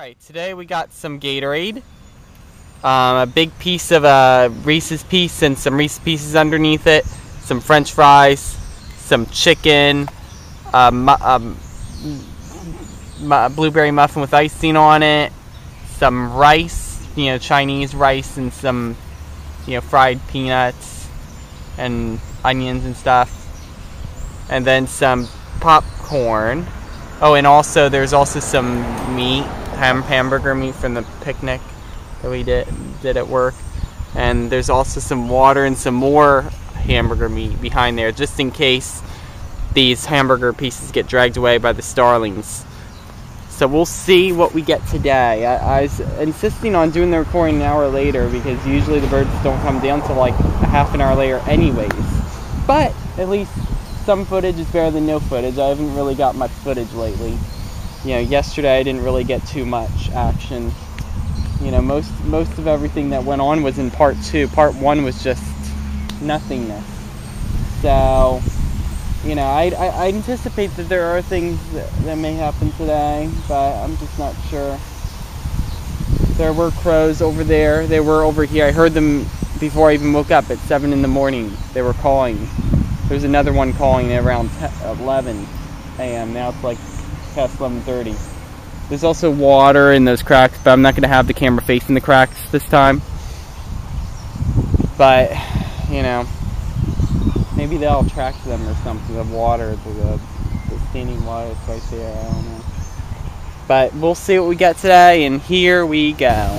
right, today we got some Gatorade. Um, a big piece of a Reese's piece and some Reese's pieces underneath it. Some French fries, some chicken, um, mu- blueberry muffin with icing on it, some rice, you know, Chinese rice, and some, you know, fried peanuts and onions and stuff. And then some popcorn. Oh, and also there's also some meat, ham hamburger meat from the picnic that we did did at work. And there's also some water and some more hamburger meat behind there, just in case these hamburger pieces get dragged away by the starlings. So we'll see what we get today. I, I was insisting on doing the recording an hour later because usually the birds don't come down till like a half an hour later, anyways. But at least some footage is better than no footage. I haven't really got much footage lately. You know, yesterday I didn't really get too much action. You know, most most of everything that went on was in part two. Part one was just nothingness. So, you know, I, I, I anticipate that there are things that, that may happen today, but I'm just not sure. There were crows over there. They were over here. I heard them before I even woke up at 7 in the morning. They were calling. There's another one calling around 10, 11 a.m. Now it's like past 11:30. There's also water in those cracks, but I'm not going to have the camera facing the cracks this time. But, you know, maybe they'll attract them or something. The water, the, the, standing water is right there. I don't know. But we'll see what we get today, and here we go.